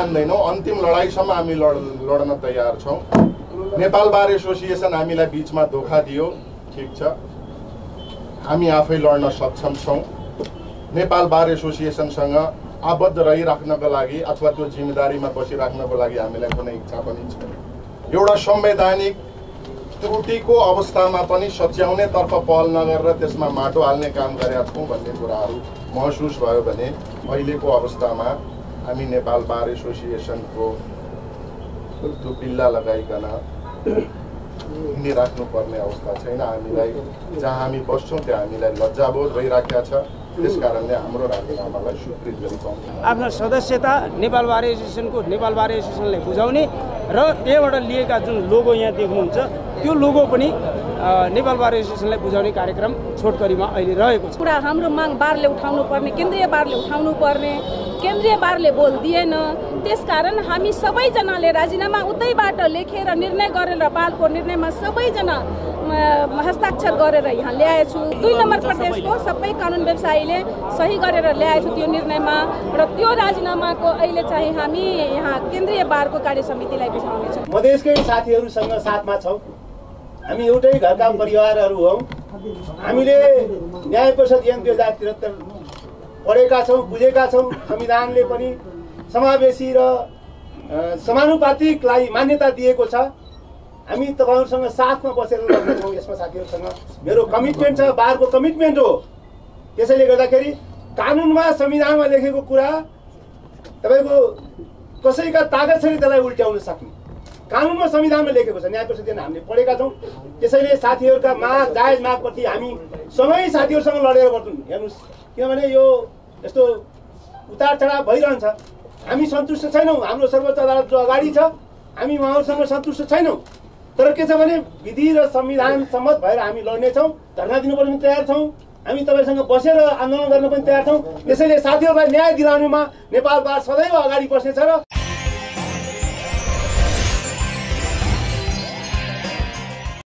जान्दैनौँ अन्तिम लडाइँसम्म हामी लड लड्न तयार छौँ। नेपाल बार एसोसिएसन हामीलाई बिचमा धोका दियो। ठिक छ। हामी आफै लड्न सक्षम छौँ। नेपाल बार एसोसिएसनसँग आबद्ध रहिराख्नको लागि अथवा त्यो जिम्मेदारीमा बसिराख्नको लागि हामीलाई कुनै इच्छा पनि छैन। एउटा संवैधानिक त्रुटिको अवस्थामा पनि सच्याउनेतर्फ पहल नगरेर त्यसमा माटो हाल्ने काम गरेका छौँ भन्ने कुराहरू महसुस भयो भने अहिलेको अवस्थामा हामी नेपाल बार एसोसिएसनको त्यो बिल्ला लगाइकन हिँडिराख्नुपर्ने अवस्था छैन। हामीलाई जहाँ हामी बस्छौँ त्यहाँ हामीलाई लज्जाबोध भइराखेका छ। त्यस कारणले हाम्रो राजीनामालाई स्वीकृत गरिपाउँछ आफ्ना सदस्यता नेपाल बार एसोसिएसनको नेपाल बार एसोसिएसनलाई बुझाउने र त्यहाँबाट लिएका जुन लोगो यहाँ देख्नुहुन्छ त्यो लोगो पनि नेपाल बार एसोसिएसनलाई बुझाउने कार्यक्रम छोटकरीमा अहिले रहेको छ। कुरा हाम्रो माग बारले उठाउनु पर्ने केन्द्रीय बारले उठाउनु पर्ने केन्द्रीय बारले बोल दिएन। त्यसकारण हामी सबैजनाले राजीनामा उतैबाट लेखेर निर्णय गरेर बालको निर्णयमा सबैजना हस्ताक्षर गरेर यहाँ ल्याएछु। दुई नम्बर प्रदेशको सबै कानुन व्यवसायीले सही गरेर ल्याएछु त्यो निर्णयमा र त्यो राजीनामाको अहिले चाहिँ हामी यहाँ केन्द्रीय बारको कार्य समितिलाई बुझाउनेछौँ मधेसकै साथीहरूसँग साथमा छौँ। हामी एउटै घरका परिवारहरू हौँ। हामीले न्याय परिषद ऐन दुई हजार त्रिहत्तर पढेका छौँ बुझेका छौँ संविधानले पनि समावेशी र समानुपातिकलाई मान्यता दिएको छ। हामी तपाईँहरूसँग साथमा बसेर लड्नेछौँ यसमा साथीहरूसँग। मेरो कमिटमेन्ट छ बारको कमिटमेन्ट हो। त्यसैले गर्दाखेरि कानुनमा संविधानमा लेखेको कुरा तपाईँको कसैका तागत छैन त्यसलाई उल्ट्याउन सक्ने। कानुनमा संविधानमा लेखेको छ न्याय परिषद ऐन हामीले पढेका छौँ। त्यसैले साथीहरूका माग जायज मागप्रति हामी सँगै साथीहरूसँग लडेर बस्छौँ हेर्नुहोस् किनभने यो यस्तो उतार चढाव भइरहन्छ। हामी सन्तुष्ट छैनौँ। हाम्रो सर्वोच्च अदालत जो अगाडि छ हामी उहाँहरूसँग सन्तुष्ट छैनौँ। तर के छ भने विधि र संविधान सम्मत भएर हामी लड्नेछौँ धर्ना दिनुपर्ने पनि तयार छौँ। हामी तपाईँसँग बसेर आन्दोलन गर्न पनि तयार छौँ। त्यसैले साथीहरूलाई न्याय दिलाउनुमा नेपाल बार सदैव अगाडि बस्नेछ र